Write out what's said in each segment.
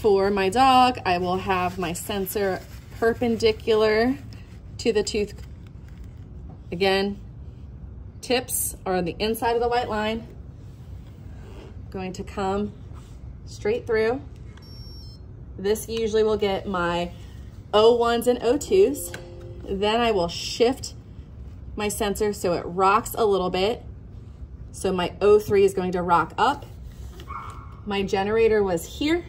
For my dog, I will have my sensor perpendicular to the tooth. Again, tips are on the inside of the white line. Going to come straight through. This usually will get my O1s and O2s. Then I will shift my sensor so it rocks a little bit. So my O3 is going to rock up. My generator was here.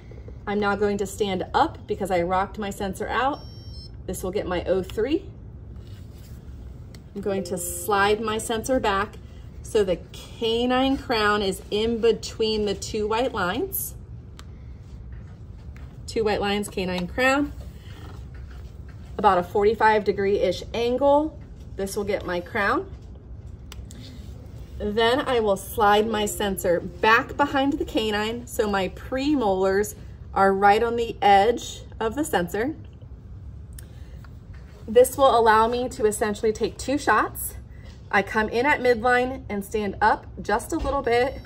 I'm now going to stand up because I rocked my sensor out. This will get my O3. I'm going to slide my sensor back so the canine crown is in between the two white lines. Two white lines, canine crown. About a 45 degree-ish angle. This will get my crown. Then I will slide my sensor back behind the canine so my premolars are right on the edge of the sensor. This will allow me to essentially take two shots. I come in at midline and stand up just a little bit.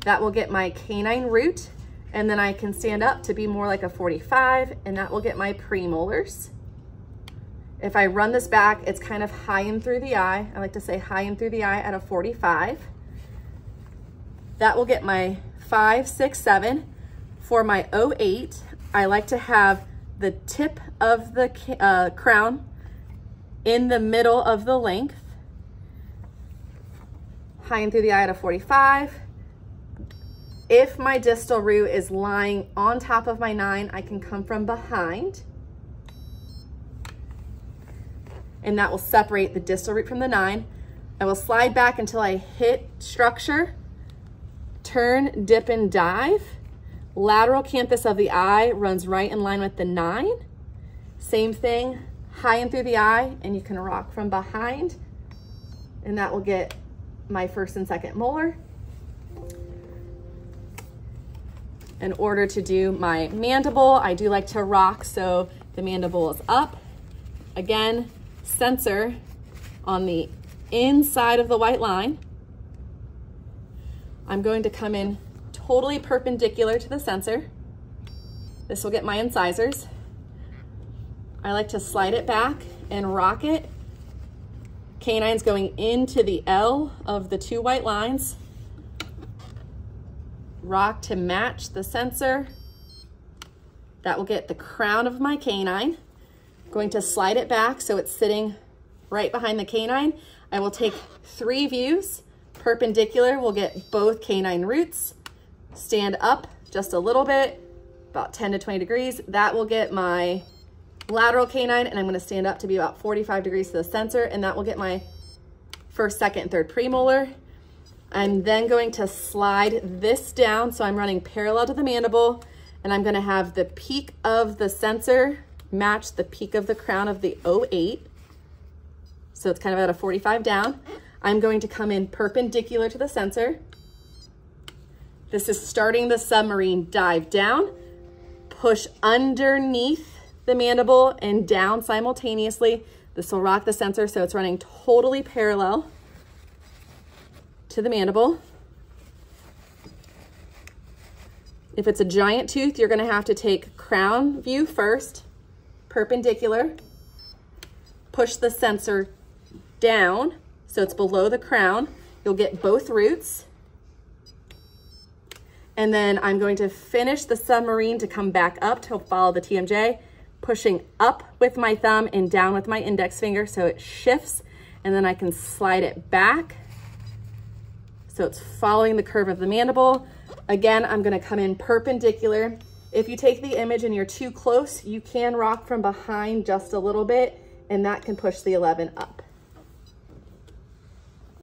That will get my canine root and then I can stand up to be more like a 45 and that will get my premolars. If I run this back, it's kind of high in through the eye. I like to say high in through the eye at a 45. That will get my five, six, seven. For my 08, I like to have the tip of the uh, crown in the middle of the length. High and through the eye at a 45. If my distal root is lying on top of my nine, I can come from behind and that will separate the distal root from the nine. I will slide back until I hit structure, turn, dip, and dive. Lateral canthus of the eye runs right in line with the nine. Same thing, high and through the eye, and you can rock from behind, and that will get my first and second molar. In order to do my mandible, I do like to rock so the mandible is up. Again, sensor on the inside of the white line. I'm going to come in totally perpendicular to the sensor. This will get my incisors. I like to slide it back and rock it. Canine's going into the L of the two white lines. Rock to match the sensor. That will get the crown of my canine going to slide it back so it's sitting right behind the canine. I will take three views. Perpendicular we'll get both canine roots. Stand up just a little bit, about 10 to 20 degrees. That will get my lateral canine and I'm gonna stand up to be about 45 degrees to the sensor and that will get my first, second, and third premolar. I'm then going to slide this down so I'm running parallel to the mandible and I'm gonna have the peak of the sensor match the peak of the crown of the 08. So it's kind of at a 45 down. I'm going to come in perpendicular to the sensor. This is starting the submarine dive down, push underneath the mandible and down simultaneously. This will rock the sensor so it's running totally parallel to the mandible. If it's a giant tooth, you're gonna have to take crown view first, perpendicular, push the sensor down so it's below the crown. You'll get both roots. And then I'm going to finish the submarine to come back up to follow the TMJ, pushing up with my thumb and down with my index finger so it shifts and then I can slide it back. So it's following the curve of the mandible. Again, I'm gonna come in perpendicular if you take the image and you're too close, you can rock from behind just a little bit and that can push the 11 up.